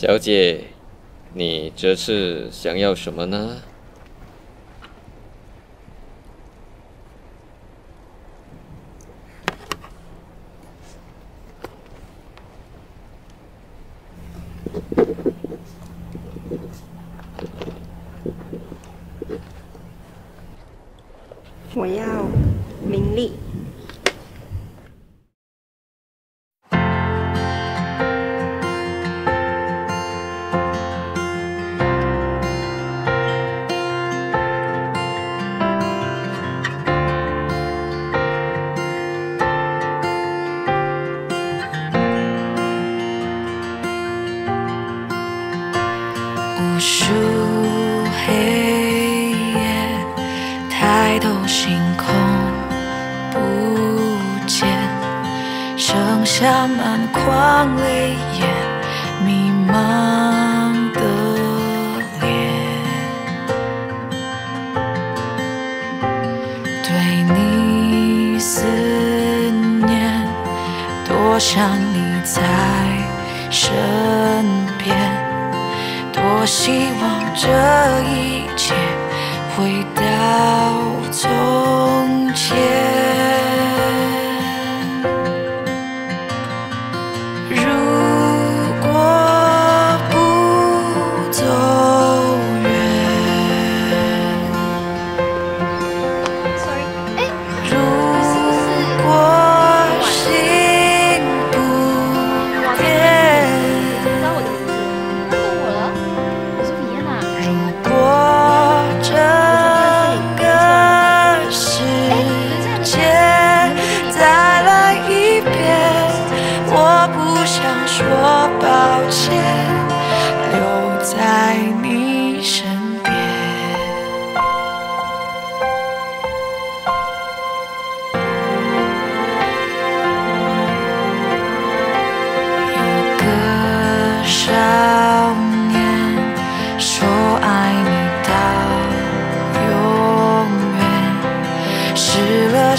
小姐，你这次想要什么呢？我要名利。数黑夜，抬头星空不见，剩下满眶泪眼，迷茫的脸。对你思念，多想你在我希望这一切回到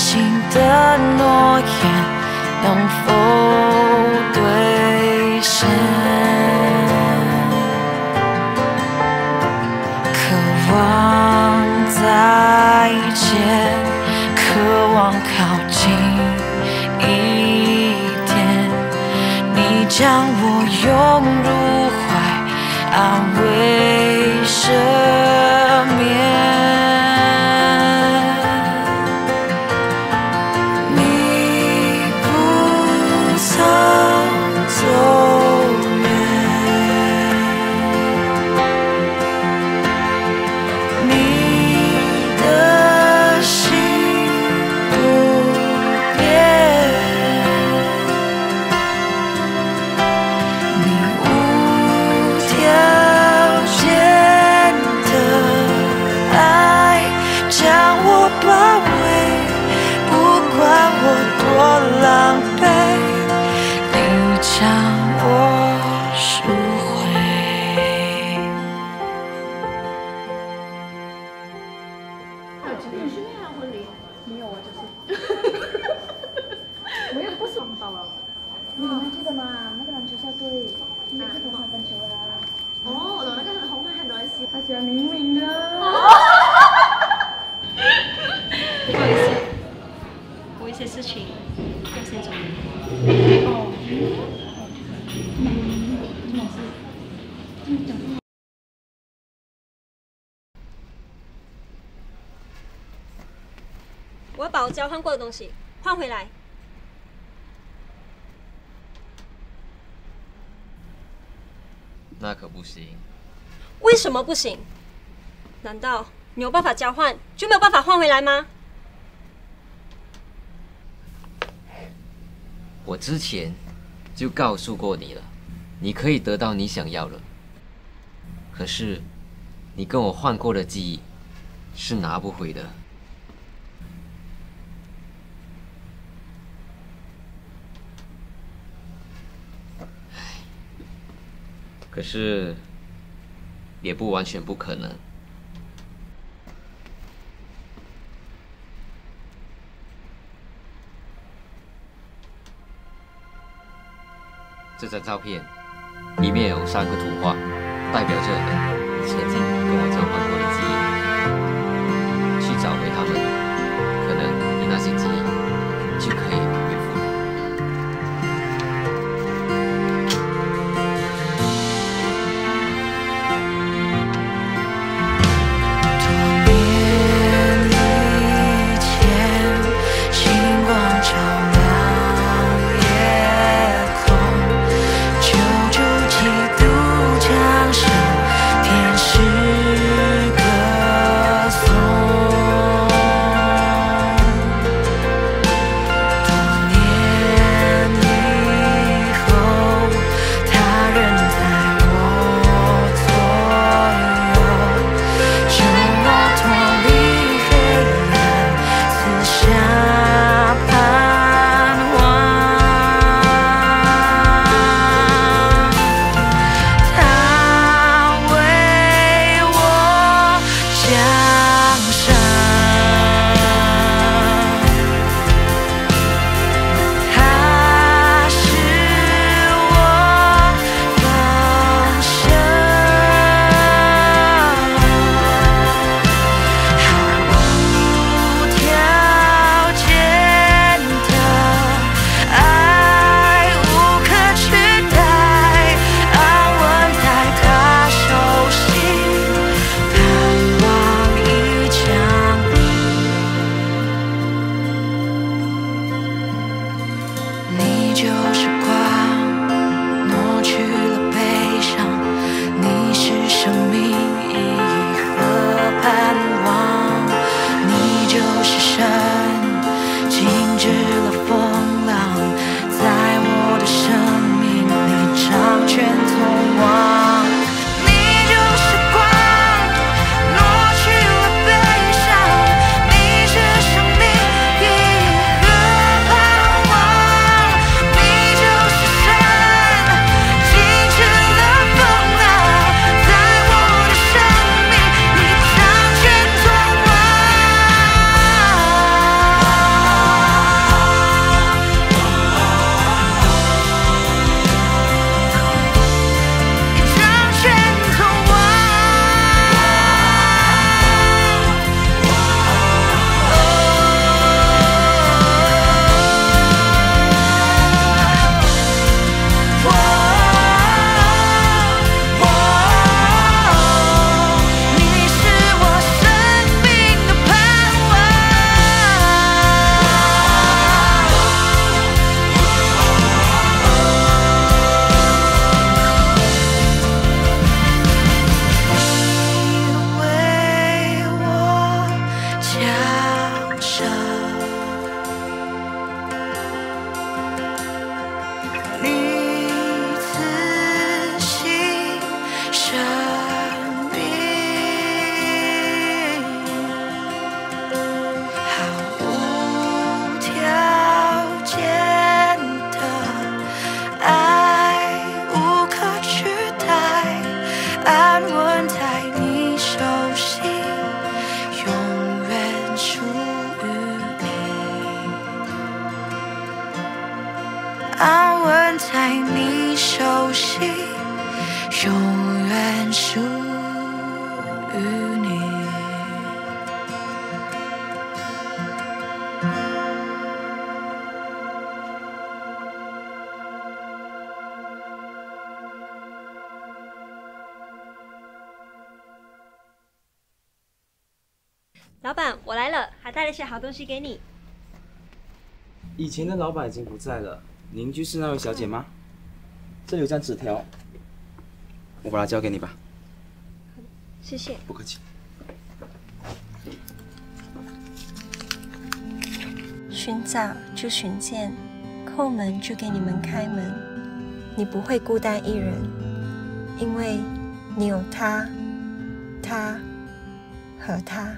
心的诺言能否兑现？渴望再见，渴望靠近一点。你将我拥入怀，安慰赦你去那场婚礼？没有啊，就是。我也不想到了。你们还记得吗？那个篮球校队，那个头发篮球的啊，哦，我懂那个很红的，很多人喜欢。他喜欢明明的。不好意思，我有一些事情要先处理。哦。嗯，没事。嗯，讲话。我要把我交换过的东西换回来。那可不行。为什么不行？难道你有办法交换就没有办法换回来吗？我之前就告诉过你了，你可以得到你想要的。可是，你跟我换过的记忆是拿不回的。可是也不完全不可能。这张照片里面有三个图画，代表着你曾经跟我走。老板我来了还带了些好东西给你。以前的老板已经不在了邻居是那位小姐吗？这有张纸条。我把它交给你吧。谢谢。不客气。寻找就寻见叩门就给你们开门。你不会孤单一人因为你有他他和他。